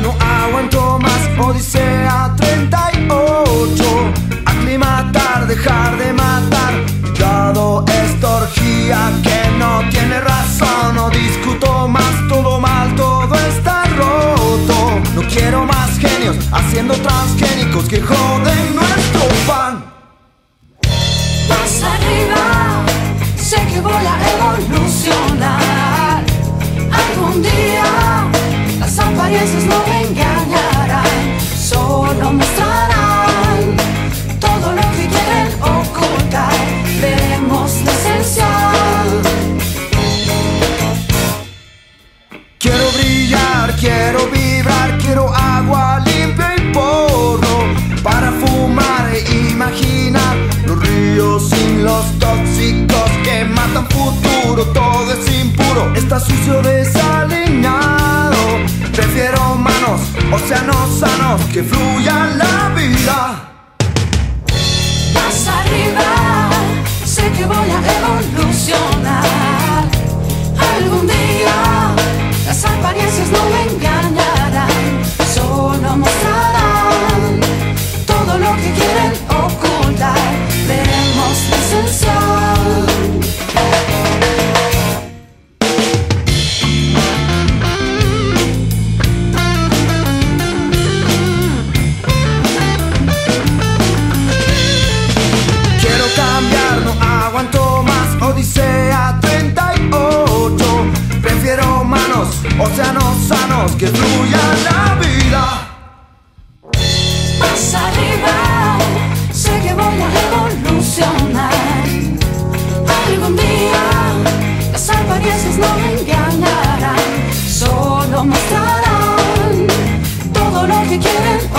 no aguanto más. Odisea 38. Aclimatar, dejar de matar. Dado esta orgía que no tiene razón. No discuto más, todo mal, todo está roto. No quiero más genios haciendo transgénicos que joden nuestro pan. Más arriba, sé que voy a evolucionar. Mostrarán todo lo que quieren ocultar. Veremos la esencia. Quiero brillar, quiero vibrar, quiero agua limpia y porro para fumar e imaginar los ríos sin los tóxicos que matan futuro. Todo es impuro, está sucio desalineado. Océanos sanos, que fluya la vida. Océanos sanos Que fluya la vida Más arriba, sé que voy a evolucionar. Algún día las apariencias no me engañarán, solo mostrarán todo lo que quieren.